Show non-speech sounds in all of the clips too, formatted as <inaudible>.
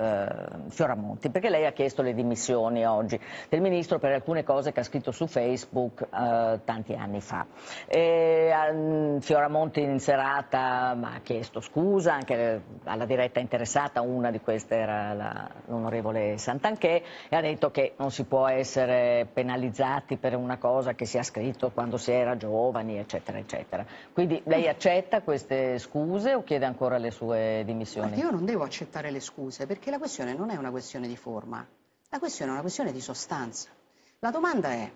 eh, Fioramonti, perché lei ha chiesto le dimissioni oggi del Ministro per alcune cose che ha scritto su Facebook eh, tanti anni fa. E, um, Fioramonti in serata ha chiesto scusa, anche alla diretta interessata, una di queste era l'onorevole Santanché, e ha detto che non si può essere penalizzati per una cosa che si è scritto quando si era giovani, eccetera, eccetera. Quindi lei accetta queste scuse o chiede ancora le sue dimissioni? Guardi, io non devo accettare le scuse perché la questione non è una questione di forma, la questione è una questione di sostanza. La domanda è,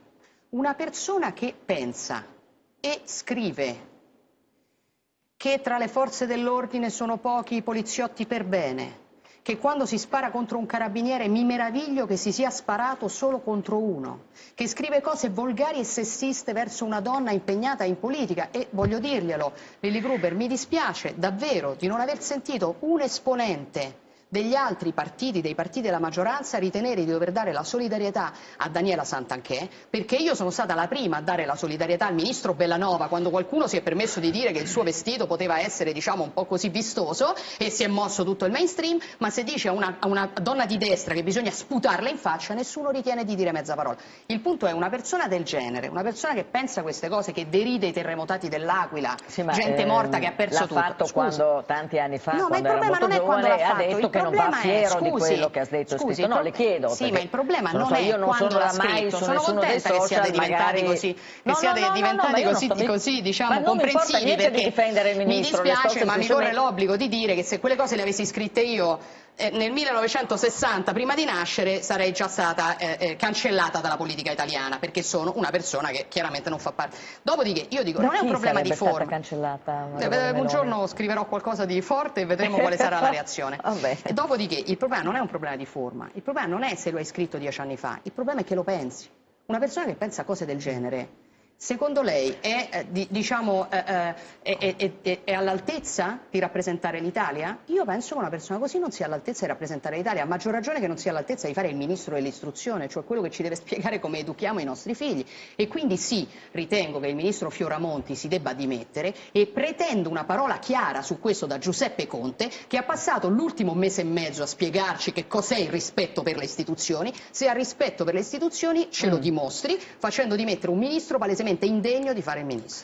una persona che pensa e scrive che tra le forze dell'ordine sono pochi i poliziotti per bene, che quando si spara contro un carabiniere mi meraviglio che si sia sparato solo contro uno, che scrive cose volgari e sessiste verso una donna impegnata in politica e voglio dirglielo, Lilly Gruber, mi dispiace davvero di non aver sentito un esponente degli altri partiti, dei partiti della maggioranza, ritenere di dover dare la solidarietà a Daniela Santanchè, perché io sono stata la prima a dare la solidarietà al ministro Bellanova quando qualcuno si è permesso di dire che il suo vestito poteva essere diciamo un po' così vistoso e si è mosso tutto il mainstream, ma se dice a una, a una donna di destra che bisogna sputarla in faccia, nessuno ritiene di dire mezza parola. Il punto è una persona del genere, una persona che pensa queste cose, che deride i terremotati dell'Aquila, sì, gente ehm, morta che ha perso tutto. L'ha fatto quando, tanti anni fa, no, quando era molto giovane, ha detto che non va fiero scusi, di quello che ha detto scusi, scritto. No, le chiedo. Sì, ma il problema non so, è io non quando sono mai su sono contenta che siate diventati così, che siate diventati così, così, diciamo, comprensibili perché mi dispiace, ma mi corre l'obbligo di dire che se quelle cose le avessi scritte io eh, nel 1960, prima di nascere, sarei già stata eh, eh, cancellata dalla politica italiana, perché sono una persona che chiaramente non fa parte. Dopodiché, io dico, da non è un problema di forma. cancellata? Eh, un giorno scriverò qualcosa di forte e vedremo quale sarà la <laughs> reazione. Dopodiché, il problema non è un problema di forma, il problema non è se lo hai scritto dieci anni fa, il problema è che lo pensi. Una persona che pensa cose del genere Secondo lei è, eh, di, diciamo, eh, eh è all'altezza di rappresentare l'Italia? Io penso che una persona così non sia all'altezza di rappresentare l'Italia, a maggior ragione che non sia all'altezza di fare il ministro dell'istruzione, cioè quello che ci deve <laughs> spiegare come educhiamo i nostri figli. E quindi sì, ritengo che il ministro Fioramonti si debba dimettere e pretendo una parola chiara su questo da Giuseppe Conte, che ha passato l'ultimo mese e mezzo a spiegarci che cos'è il rispetto per le istituzioni. Se ha rispetto per le istituzioni ce lo mm. dimostri, facendo dimettere un ministro palesemente indegno di fare il ministro.